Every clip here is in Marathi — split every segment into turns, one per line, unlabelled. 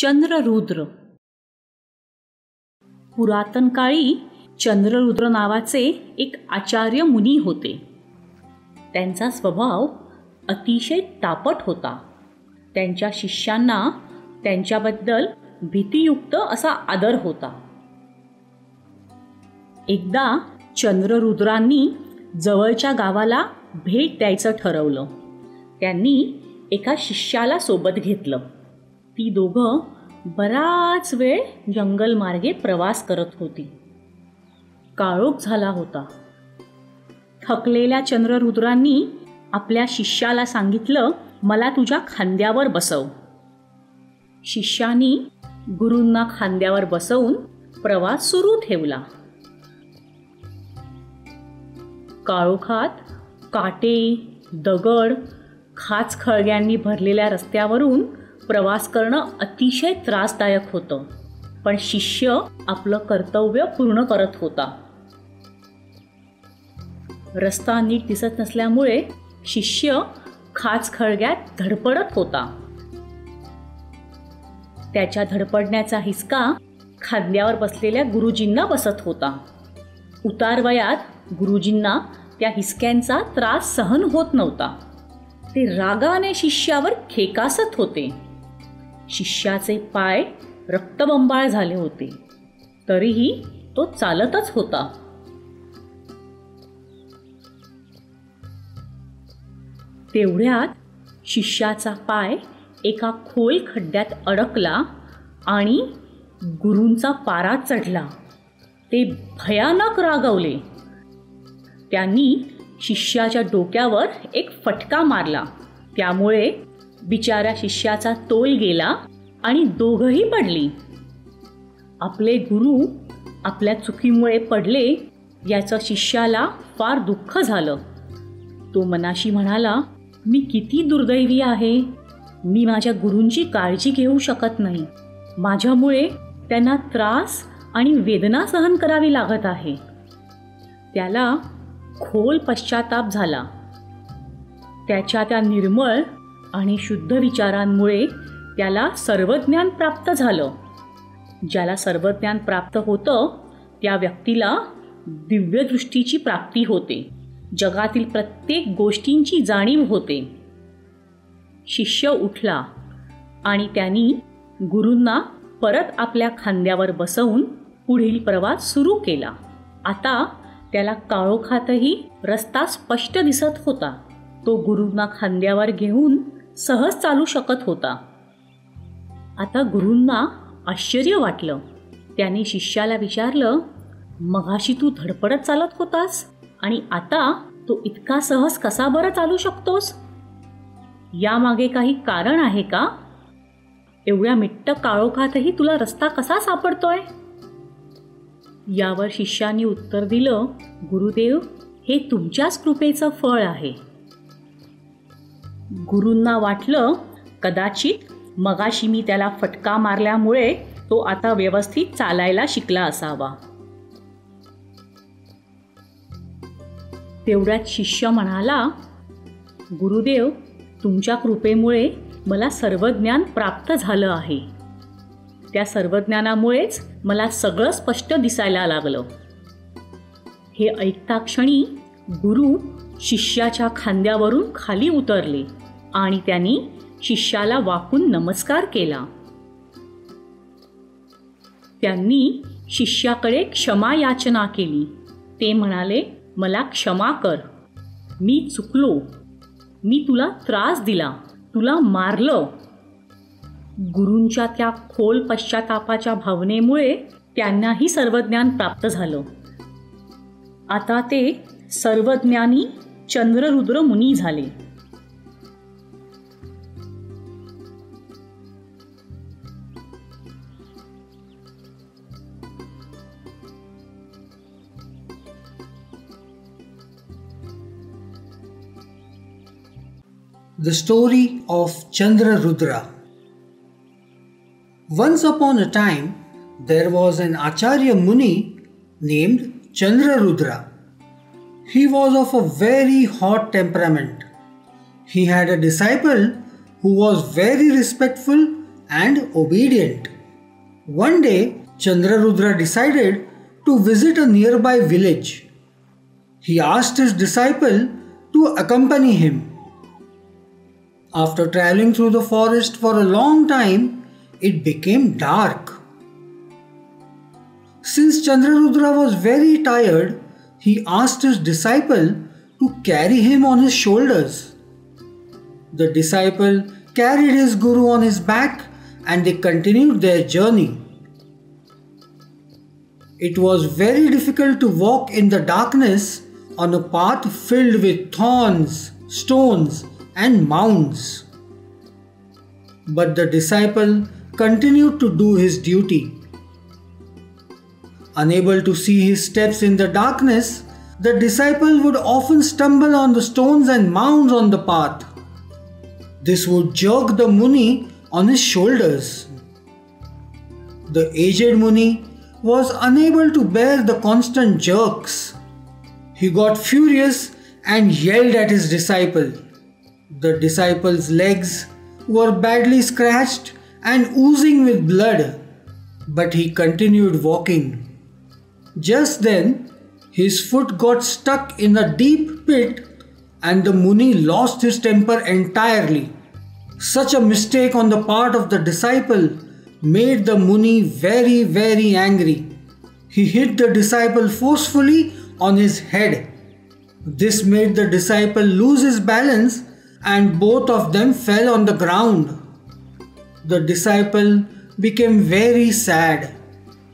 चंद्ररुद्र. पुरातन काळी चंद्ररुद्र नावाचे एक आचार्य मुनी होते. त्यांचा स्वभाव अतिशय तापट होता. त्यांच्या शिष्यांना त्यांच्याबद्दल भीतीयुक्त असा आदर होता. एकदा चंद्ररुद्रांनी जवळच्या गावाला भेट द्यायचं ठरवलं. त्यांनी एका शिष्याला सोबत घेतलं. ती दोघं बराच वेळ जंगलमार्गे प्रवास करत होती. काळोख झाला होता. थकलेल्या चंद्ररुद्रांनी आपल्या शिष्याला सांगितलं मला तुझ्या खांद्यावर बसव. शिष्यानी गुरूंना खांद्यावर बसवून प्रवास सुरू ठेवला. काळोखात काटे दगड खाच खळग्यांनी भरलेल्या रस्त्यावरून प्रवास करणं अतिशय त्रासदायक होतं. पण शिष्य आपलं कर्तव्य पूर्ण करत होता. रस्ता नीट दिसत नसल्यामुळे शिष्य खाच खळग्यात धडपडत होता. त्याच्या धडपडण्याचा हिसका खांद्यावर बसलेल्या गुरुजींना बसत होता. उतार वयात गुरुजींना त्या हिसक्यांचा त्रास सहन होत नव्हता. ते रागाने शिष्यावर खेकासत होते. शिष्याचे पाय रक्तबंबाळ झाले होते. तरीही तो चालतच होता. तेवढ्यात शिष्याचा पाय एका खोल खड्ड्यात अडकला आणि गुरूंचा पारा चढला. ते भयानक रागवले. त्यांनी शिष्याच्या डोक्यावर एक फटका मारला. त्यामुळे बिचाऱ्या शिष्याचा तोल गेला आणि दोघंही पडली. आपले गुरु आपल्या चुकीमुळे पडले याचं शिष्याला फार दुःख झालं. तो मनाशी म्हणाला मी किती दुर्दैवी आहे. मी माझ्या गुरूंची काळजी घेऊ शकत नाही. माझ्यामुळे त्यांना त्रास आणि वेदना सहन करावी लागत आहे. त्याला खोल पश्चाताप झाला. त्याच्या त्या निर्मळ आणि शुद्ध विचारांमुळे त्याला सर्वज्ञान प्राप्त झालं. ज्याला सर्वज्ञान प्राप्त होतं त्या व्यक्तीला दिव्यदृष्टीची प्राप्ती होते. जगातील प्रत्येक गोष्टींची जाणीव होते. शिष्य उठला आणि त्यांनी गुरूंना परत आपल्या खांद्यावर बसवून पुढील प्रवास सुरू केला. आता त्याला काळोखातही रस्ता स्पष्ट दिसत होता. तो गुरूंना खांद्यावर घेऊन सहज चालू शकत होता. आता गुरूंना आश्चर्य वाटलं. त्याने शिष्याला विचारलं मघाशी तू धडपडत चालत होतास? आणि आता तो इतका सहज कसा बरं चालू शकतोस? यामागे काही कारण आहे का? एवढ्या मिट्ट काळोखातही तुला रस्ता कसा सापडतोय? यावर शिष्याने उत्तर दिलं गुरुदेव हे तुमच्याच कृपेचं फळ आहे. गुरूंना वाटलं कदाचित मगाशी मी त्याला फटका मारल्यामुळे तो आता व्यवस्थित चालायला शिकला असावा. तेवढ्यात शिष्य म्हणाला गुरुदेव तुमच्या कृपेमुळे मला सर्व ज्ञान प्राप्त झालं आहे. त्या सर्वज्ञानामुळेच मला सगळं स्पष्ट दिसायला लागलं. हे ऐकता क्षणी गुरु शिष्याच्या खांद्यावरून खाली उतरले आणि त्यांनी शिष्याला वाकून नमस्कार केला. त्यांनी शिष्याकडे क्षमा याचना केली. ते म्हणाले मला क्षमा कर. मी चुकलो. मी तुला त्रास दिला. तुला मारलं. गुरूंच्या त्या खोल पश्चातापाच्या भावनेमुळे त्यांनाही सर्वज्ञान प्राप्त झालं. आता ते सर्वज्ञानी चंद्ररुद्र मुनी झाले
The story of Chandrarudra. Once upon a time, there was an Acharya Muni named Chandrarudra. He was of a very hot temperament. He had a disciple who was very respectful and obedient. One day, Chandrarudra decided to visit a nearby village. He asked his disciple to accompany him. After traveling through the forest for a long time, it became dark. Since Chandrarudra was very tired, he asked his disciple to carry him on his shoulders. The disciple carried his guru on his back and they continued their journey. It was very difficult to walk in the darkness on a path filled with thorns, stones, and mounds. But the disciple continued to do his duty. Unable to see his steps in the darkness, the disciple would often stumble on the stones and mounds on the path. This would jerk the Muni on his shoulders. The aged Muni was unable to bear the constant jerks. He got furious and yelled at his disciple. The disciple's legs were badly scratched and oozing with blood, but he continued walking. Just then, his foot got stuck in a deep pit and the Muni lost his temper entirely. Such a mistake on the part of the disciple made the Muni very, very angry. He hit the disciple forcefully on his head. This made the disciple lose his balance and both of them fell on the ground. The disciple became very sad.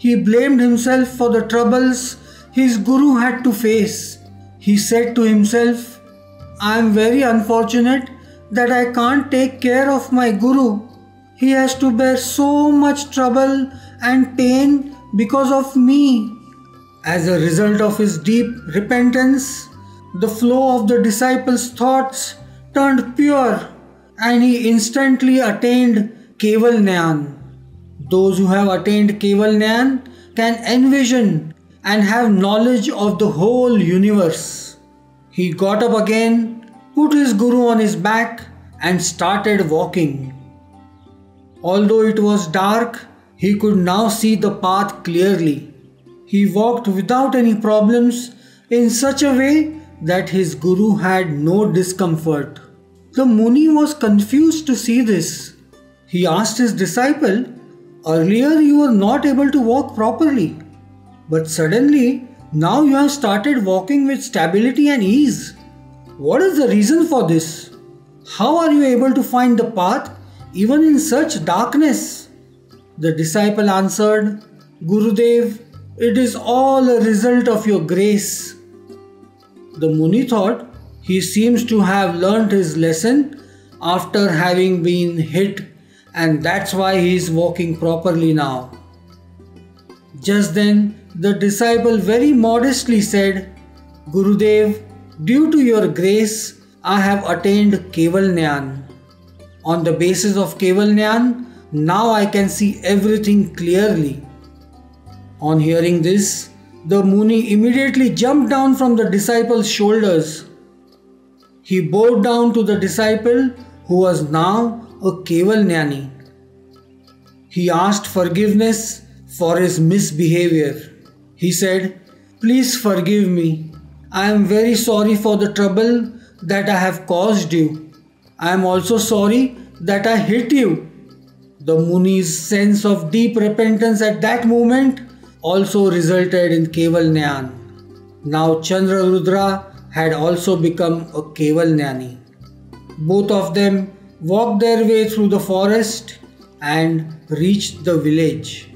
He blamed himself for the troubles his guru had to face. He said to himself, I am very unfortunate that I can't take care of my guru. He has to bear so much trouble and pain because of me. As a result of his deep repentance, the flow of the disciple's thoughts turned pure and he instantly attained Keval Nyan. Those who have attained Keval Nyan can envision and have knowledge of the whole universe. He got up again, put his guru on his back, and started walking. Although it was dark, he could now see the path clearly. He walked without any problems in such a way that his guru had no discomfort. The Muni was confused to see this. He asked his disciple, Earlier you were not able to walk properly. But suddenly, now you have started walking with stability and ease. What is the reason for this? How are you able to find the path even in such darkness? The disciple answered, Gurudev, it is all a result of your grace. The Muni thought he seems to have learnt his lesson after having been hit, and that's why he is walking properly now. Just then, the disciple very modestly said, Gurudev, due to your grace, I have attained Keval Nyan. On the basis of Keval Nyan, now I can see everything clearly. On hearing this, the Muni immediately jumped down from the disciple's shoulders. He bowed down to the disciple who was now a Keval Jnani. He asked forgiveness for his misbehavior. He said, Please forgive me. I am very sorry for the trouble that I have caused you. I am also sorry that I hit you. The Muni's sense of deep repentance at that moment also resulted in Keval Nyan. Now Chandrarudra had also become a Keval Jnani. Both of them walked their way through the forest and reached the village.